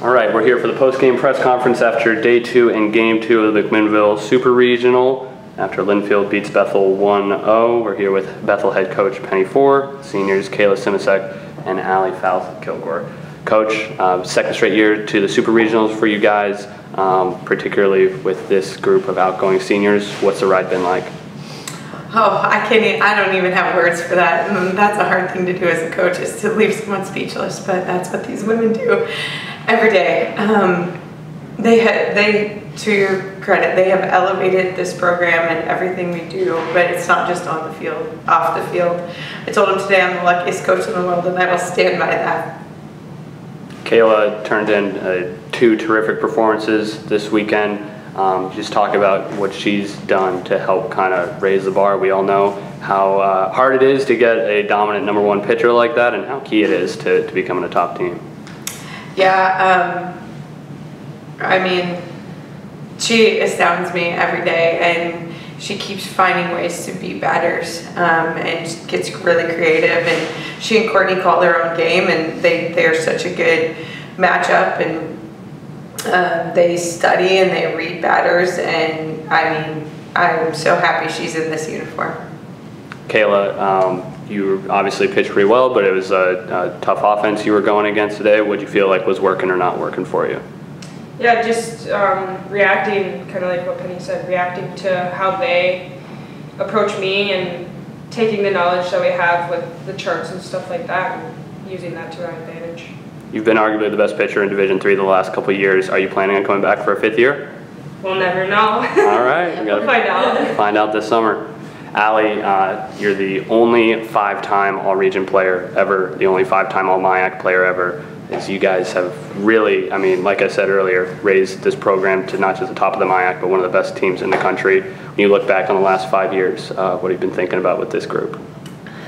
All right, we're here for the post-game press conference after day two and game two of the McMinnville Super Regional. After Linfield beats Bethel 1-0, we're here with Bethel head coach Penny Foore, seniors Kayla Simacek and Allie Fauth-Kilgore. Coach, uh, second straight year to the Super Regionals for you guys, um, particularly with this group of outgoing seniors. What's the ride been like? Oh, I can't. I don't even have words for that. And that's a hard thing to do as a coach is to leave someone speechless. But that's what these women do every day. Um, they they to your credit, they have elevated this program and everything we do. But it's not just on the field, off the field. I told them today I'm the luckiest coach in the world, and I will stand by that. Kayla turned in uh, two terrific performances this weekend. Um, just talk about what she's done to help kind of raise the bar. We all know how uh, hard it is to get a dominant number one pitcher like that and how key it is to, to becoming a top team. Yeah, um, I mean, she astounds me every day, and she keeps finding ways to beat batters, um, and gets really creative. And she and Courtney call their own game, and they they are such a good matchup, and um, they study and they read batters, and I mean, I'm so happy she's in this uniform. Kayla, um, you obviously pitched pretty well, but it was a, a tough offense you were going against today. What do you feel like was working or not working for you? Yeah, just um, reacting, kind of like what Penny said, reacting to how they approach me and taking the knowledge that we have with the charts and stuff like that and using that to our advantage. You've been arguably the best pitcher in Division Three the last couple of years. Are you planning on coming back for a fifth year? We'll never know. All right, we we'll gotta find out. find out this summer. Allie, uh, you're the only five-time All-Region player ever, the only five-time All-MIAC player ever. As you guys have really, I mean, like I said earlier, raised this program to not just the top of the MIAC, but one of the best teams in the country. When you look back on the last five years, uh, what have you been thinking about with this group?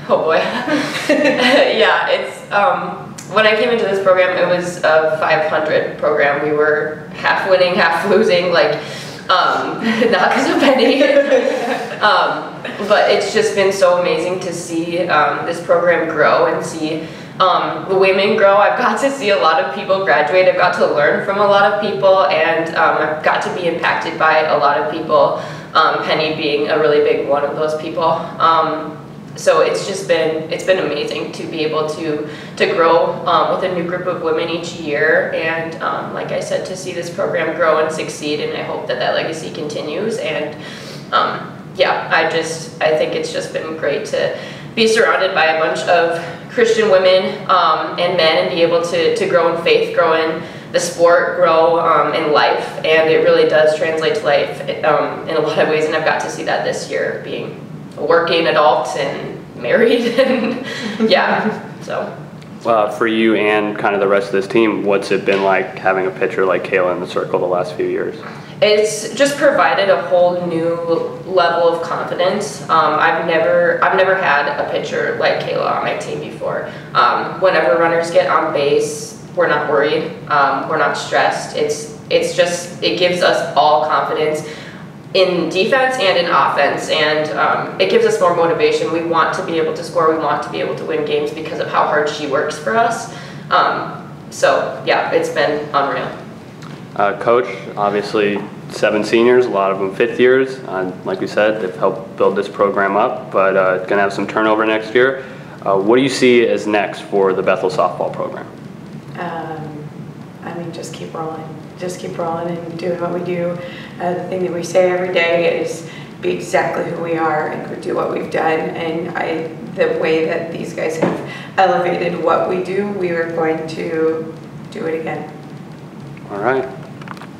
Oh boy. yeah, it's um, when I came into this program, it was a 500 program. We were half winning, half losing, like um, not because of Penny. um, but it's just been so amazing to see um, this program grow and see um, the women grow. I've got to see a lot of people graduate. I've got to learn from a lot of people, and um, I've got to be impacted by a lot of people. Um, Penny being a really big one of those people. So it's just been it's been amazing to be able to to grow um, with a new group of women each year, and um, like I said, to see this program grow and succeed. And I hope that that legacy continues. And um, yeah, I just I think it's just been great to be surrounded by a bunch of Christian women um, and men and be able to, to grow in faith, grow in the sport, grow um, in life, and it really does translate to life um, in a lot of ways. And I've got to see that this year, being a working adult and married, and yeah, so. Well, for you and kind of the rest of this team, what's it been like having a pitcher like Kayla in the circle the last few years? It's just provided a whole new level of confidence. Um, I've never, I've never had a pitcher like Kayla on my team before. Um, whenever runners get on base, we're not worried. Um, we're not stressed. It's, it's just, it gives us all confidence in defense and in offense, and um, it gives us more motivation. We want to be able to score. We want to be able to win games because of how hard she works for us. Um, so yeah, it's been unreal. Uh, coach, obviously seven seniors, a lot of them fifth years. Uh, like we said, they've helped build this program up, but uh, going to have some turnover next year. Uh, what do you see as next for the Bethel softball program? Um, I mean, just keep rolling. Just keep rolling and doing what we do. Uh, the thing that we say every day is be exactly who we are and do what we've done. And I, the way that these guys have elevated what we do, we are going to do it again. All right.